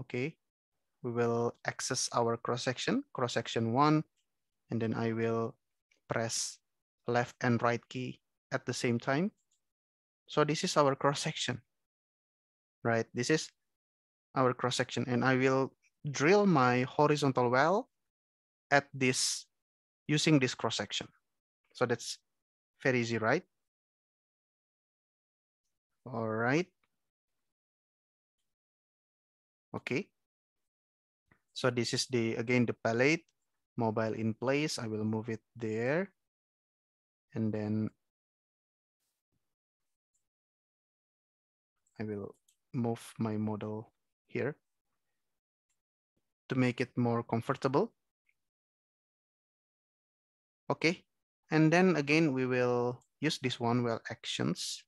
Okay, we will access our cross section, cross section one, and then I will press left and right key at the same time. So this is our cross section, right? This is our cross section and I will drill my horizontal well at this using this cross section. So that's very easy, right? All right. Okay. So this is the, again, the palette mobile in place. I will move it there. And then I will move my model here to make it more comfortable. Okay, and then again, we will use this one, well actions,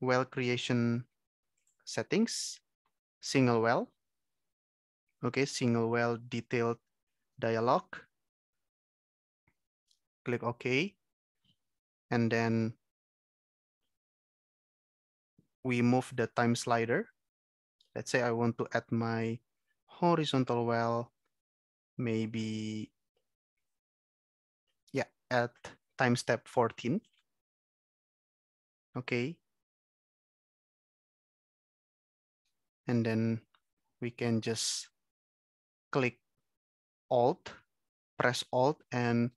well creation settings, single well. Okay, single well detailed dialog. Click OK. And then we move the time slider. Let's say I want to add my horizontal well, maybe, yeah, at time step 14. Okay. And then we can just click Alt, press Alt and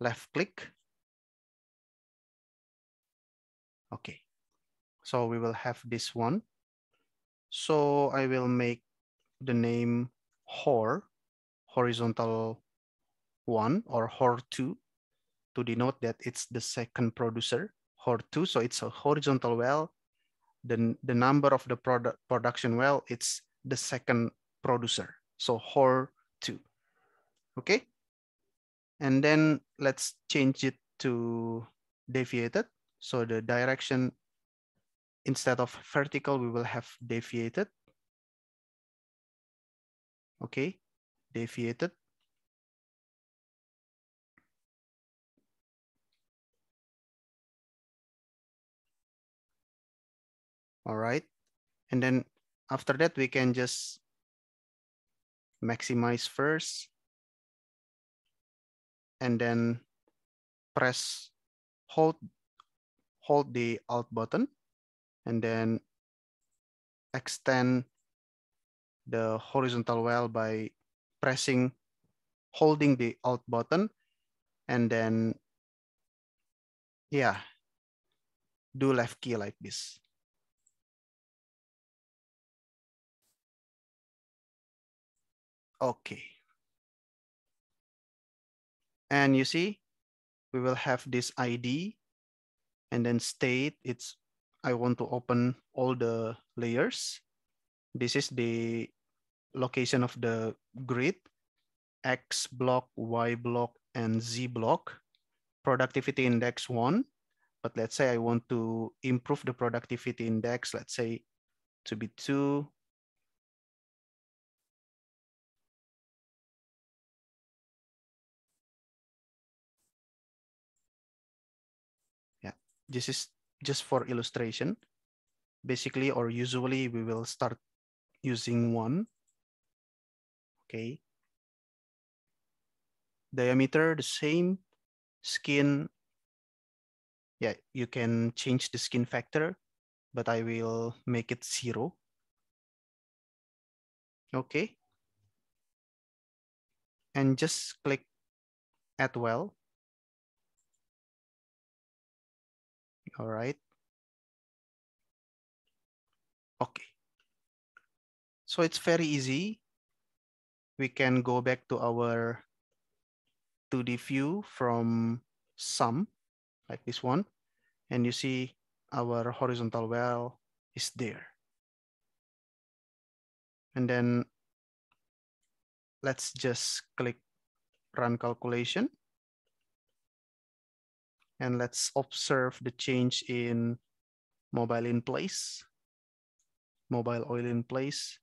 left click. Okay. So we will have this one. So I will make the name HOR, horizontal one or HOR2 to denote that it's the second producer, HOR2. So it's a horizontal well. The, the number of the product production well, it's the second producer. So HOR2, okay? And then let's change it to deviated. So the direction instead of vertical, we will have deviated. Okay, deviated. All right. And then after that, we can just maximize first and then press hold hold the alt button and then extend the horizontal well by pressing, holding the alt button, and then, yeah, do left key like this. Okay. And you see, we will have this ID and then state it's I want to open all the layers. This is the location of the grid, X block, Y block, and Z block. Productivity index one, but let's say I want to improve the productivity index, let's say to be two. This is just for illustration, basically or usually we will start using one. Okay. Diameter, the same. Skin, yeah, you can change the skin factor, but I will make it zero. Okay. And just click add well. All right. Okay. So it's very easy. We can go back to our 2D view from sum, like this one. And you see our horizontal well is there. And then let's just click run calculation. And let's observe the change in mobile in place, mobile oil in place.